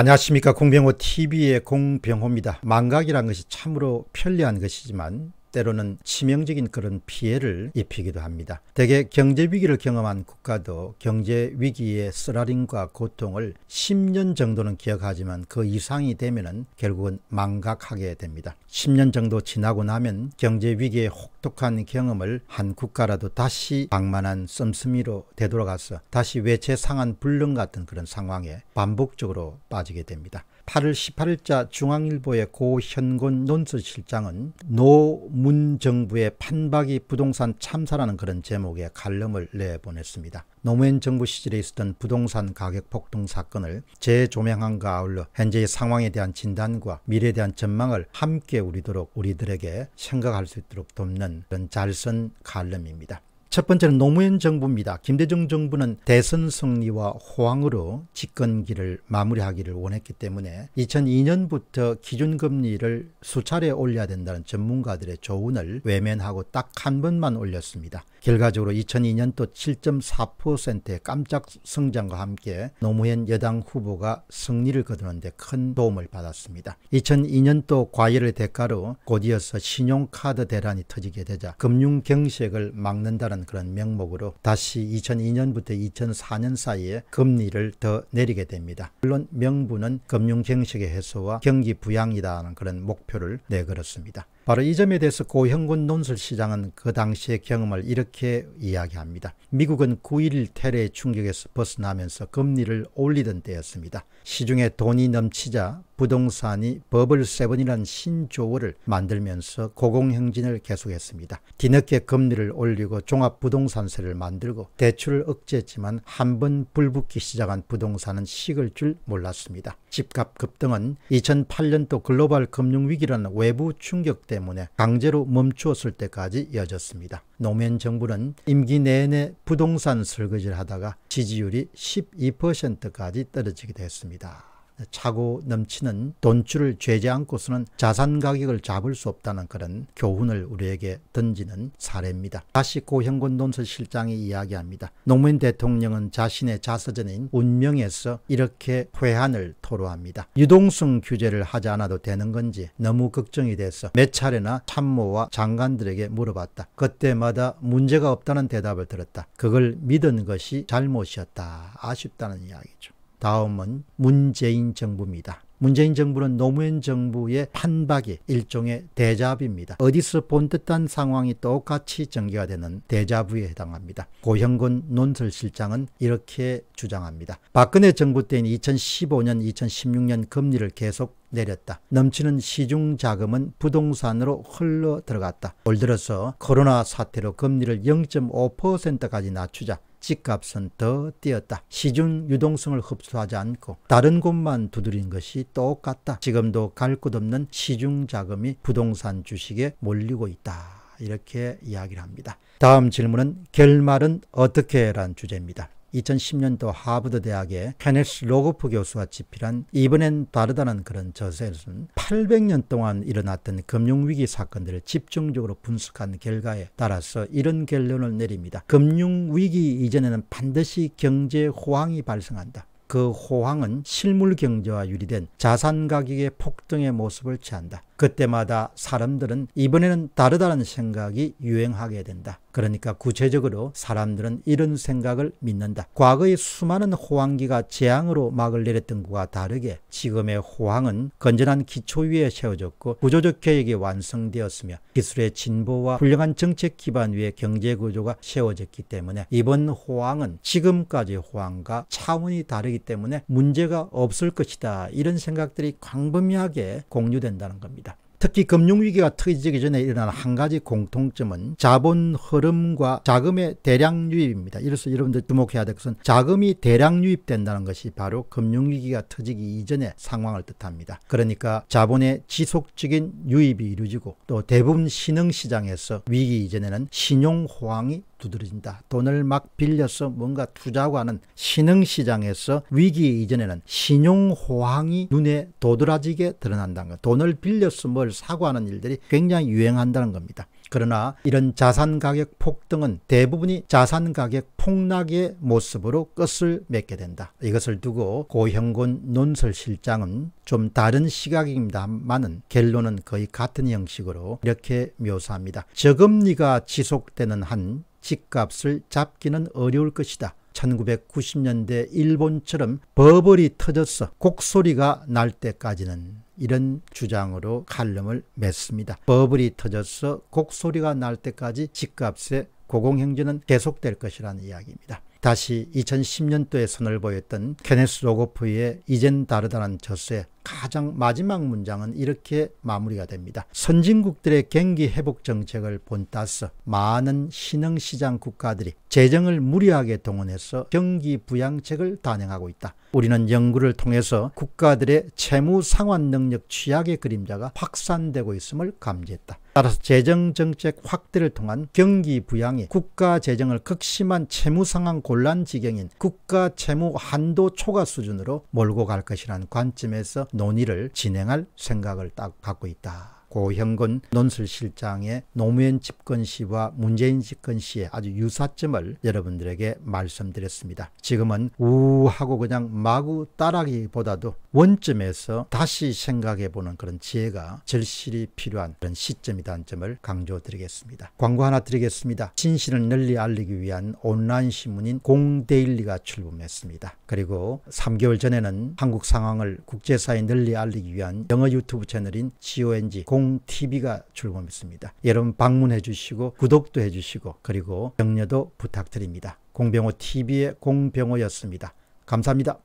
안녕하십니까 공병호 TV의 공병호입니다. 망각이란 것이 참으로 편리한 것이지만 때로는 치명적인 그런 피해를 입히기도 합니다. 대개 경제 위기를 경험한 국가도 경제 위기의 쓰라림과 고통을 10년 정도는 기억하지만 그 이상이 되면은 결국은 망각하게 됩니다. 10년 정도 지나고 나면 경제 위기의 혹독한 경험을 한 국가라도 다시 방만한 씀씀이로 되돌아가서 다시 외채 상한 불능 같은 그런 상황에 반복적으로 빠지게 됩니다. 8월 18일자 중앙일보의 고현곤 논설실장은 노문 정부의 판박이 부동산 참사라는 그런 제목의 칼럼을 내보냈습니다. 노무현 정부 시절에 있었던 부동산 가격 폭등 사건을 재조명한과 아울러 현재의 상황에 대한 진단과 미래에 대한 전망을 함께 우리도록 우리들에게 생각할 수 있도록 돕는 그런 잘쓴 칼럼입니다. 첫 번째는 노무현 정부입니다. 김대중 정부는 대선 승리와 호황으로 집권기를 마무리하기를 원했기 때문에 2002년부터 기준금리를 수차례 올려야 된다는 전문가들의 조언을 외면하고 딱 한 번만 올렸습니다. 결과적으로 2002년도 7.4%의 깜짝 성장과 함께 노무현 여당 후보가 승리를 거두는데 큰 도움을 받았습니다. 2002년도 과열의 대가로 곧이어서 신용카드 대란이 터지게 되자 금융경색을 막는다는 그런 명목으로 다시 2002년부터 2004년 사이에 금리를 더 내리게 됩니다. 물론 명분은 금융경색의 해소와 경기 부양이다는 그런 목표를 내걸었습니다. 바로 이 점에 대해서 고형군 논설시장은 그 당시의 경험을 이렇게 이야기합니다. 미국은 9.11 테러의 충격에서 벗어나면서 금리를 올리던 때였습니다. 시중에 돈이 넘치자 부동산이 버블 세븐이라는 신조어를 만들면서 고공행진을 계속했습니다. 뒤늦게 금리를 올리고 종합부동산세를 만들고 대출을 억제했지만 한 번 불붙기 시작한 부동산은 식을 줄 몰랐습니다. 집값 급등은 2008년도 글로벌 금융위기라는 외부 충격 때문에 강제로 멈추었을 때까지 이어졌습니다. 노무현 정부는 임기 내내 부동산 설거지를 하다가 지지율이 12%까지 떨어지기도 했습니다. 차고 넘치는 돈줄을 죄지 않고서는 자산 가격을 잡을 수 없다는 그런 교훈을 우리에게 던지는 사례입니다. 다시 고형곤 논설 실장이 이야기합니다. 노무현 대통령은 자신의 자서전인 운명에서 이렇게 회한을 토로합니다. 유동성 규제를 하지 않아도 되는 건지 너무 걱정이 돼서 몇 차례나 참모와 장관들에게 물어봤다. 그때마다 문제가 없다는 대답을 들었다. 그걸 믿은 것이 잘못이었다. 아쉽다는 이야기죠. 다음은 문재인 정부입니다. 문재인 정부는 노무현 정부의 판박이 일종의 대자뷰입니다. 어디서 본 듯한 상황이 똑같이 전개가 되는 대자뷰에 해당합니다. 고형곤 논설실장은 이렇게 주장합니다. 박근혜 정부 때인 2015년, 2016년 금리를 계속 내렸다. 넘치는 시중 자금은 부동산으로 흘러 들어갔다. 올 들어서 코로나 사태로 금리를 0.5%까지 낮추자 집값은 더 뛰었다. 시중 유동성을 흡수하지 않고 다른 곳만 두드린 것이 똑같다. 지금도 갈 곳 없는 시중 자금이 부동산 주식에 몰리고 있다. 이렇게 이야기를 합니다. 다음 질문은 결말은 어떻게 란 주제입니다. 2010년도 하버드 대학의 케네스 로고프 교수가 집필한 이번엔 다르다는 그런 저서에서는 800년 동안 일어났던 금융위기 사건들을 집중적으로 분석한 결과에 따라서 이런 결론을 내립니다. 금융위기 이전에는 반드시 경제 호황이 발생한다. 그 호황은 실물 경제와 유리된 자산 가격의 폭등의 모습을 취한다. 그때마다 사람들은 이번에는 다르다는 생각이 유행하게 된다. 그러니까 구체적으로 사람들은 이런 생각을 믿는다. 과거의 수많은 호황기가 재앙으로 막을 내렸던 것과 다르게 지금의 호황은 건전한 기초 위에 세워졌고 구조적 계획이 완성되었으며 기술의 진보와 훌륭한 정책 기반 위에 경제 구조가 세워졌기 때문에 이번 호황은 지금까지 호황과 차원이 다르기 때문에 문제가 없을 것이다. 이런 생각들이 광범위하게 공유된다는 겁니다. 특히 금융위기가 터지기 전에 일어난 한 가지 공통점은 자본 흐름과 자금의 대량 유입입니다. 이래서 여러분들 주목해야 될 것은 자금이 대량 유입된다는 것이 바로 금융위기가 터지기 이전의 상황을 뜻합니다. 그러니까 자본의 지속적인 유입이 이루어지고 또 대부분 신흥시장에서 위기 이전에는 신용호황이 두드러진다. 돈을 막 빌려서 뭔가 투자하고 하는 신흥시장에서 위기 이전에는 신용호황이 눈에 도드라지게 드러난다는 것. 돈을 빌려서 뭘 사고 하는 일들이 굉장히 유행한다는 겁니다. 그러나 이런 자산 가격 폭등은 대부분이 자산 가격 폭락의 모습으로 끝을 맺게 된다. 이것을 두고 고형곤 논설실장은 좀 다른 시각입니다만은 결론은 거의 같은 형식으로 이렇게 묘사합니다. 저금리가 지속되는 한 집값을 잡기는 어려울 것이다. 1990년대 일본처럼 버블이 터져서 곡소리가 날 때까지는 이런 주장으로 칼럼을 맺습니다. 버블이 터져서 곡소리가 날 때까지 집값의 고공행진은 계속될 것이라는 이야기입니다. 다시 2010년도에 선을 보였던 케네스 로고프의 이젠 다르다는 저서의 가장 마지막 문장은 이렇게 마무리가 됩니다. 선진국들의 경기 회복 정책을 본따서 많은 신흥시장 국가들이 재정을 무리하게 동원해서 경기 부양책을 단행하고 있다. 우리는 연구를 통해서 국가들의 채무 상환 능력 취약의 그림자가 확산되고 있음을 감지했다. 따라서 재정 정책 확대를 통한 경기 부양이 국가 재정을 극심한 채무 상황 곤란 지경인 국가 채무 한도 초과 수준으로 몰고 갈 것이라는 관점에서 논의를 진행할 생각을 딱 갖고 있다. 고형곤 논술실장의 노무현 집권 시와 문재인 집권 시의 아주 유사점을 여러분들에게 말씀드렸습니다. 지금은 우하고 그냥 마구 따라기보다도 원점에서 다시 생각해보는 그런 지혜가 절실히 필요한 그런 시점이라는 점을 강조드리겠습니다. 광고 하나 드리겠습니다. 신신을 널리 알리기 위한 온라인 신문인 공데일리가 출범했습니다. 그리고 3개월 전에는 한국 상황을 국제사회에 널리 알리기 위한 영어 유튜브 채널인 GONG 공TV가 출범했습니다. 여러분 방문해 주시고 구독도 해 주시고 그리고 격려도 부탁드립니다. 공병호 TV의 공병호였습니다. 감사합니다.